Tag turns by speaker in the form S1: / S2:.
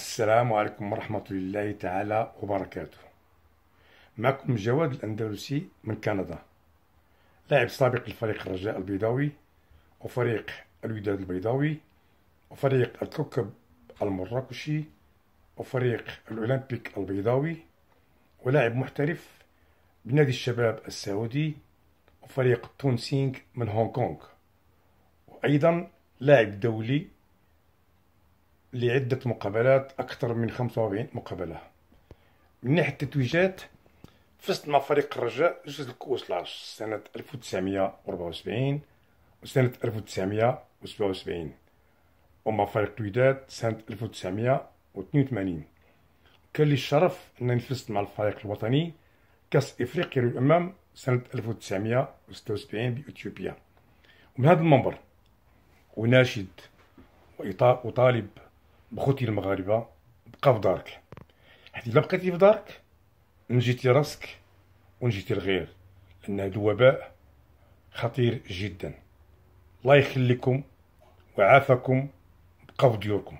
S1: السلام عليكم ورحمة الله تعالى وبركاته. معكم جواد الأندلسي من كندا. لاعب سابق لفريق الرجاء البيضاوي وفريق الوداد البيضاوي وفريق الكوكب المراكشي وفريق الأولمبيك البيضاوي ولاعب محترف بنادي الشباب السعودي وفريق تونسينغ من هونغ كونغ. وأيضا لاعب دولي لعدة مقابلات أكثر من 45 مقابلة. من ناحية التتويجات فزت مع فريق الرجاء جوج الكؤوس العرش سنة 1974 وسنة 1977 ومع فريق الوداد سنة 1982 كان لي الشرف أنني فزت مع الفريق الوطني كأس إفريقيا للأمام سنة 1976 بإثيوبيا. ومن هذا المنبر أناشد وأطالب بخوتي المغاربة بقى في دارك. حيت إلا بقيتي في دارك نجيتي راسك ونجيتي الغير لأن هذا الوباء خطير جدا. الله يخليكم وعافاكم بقاو في ديوركم.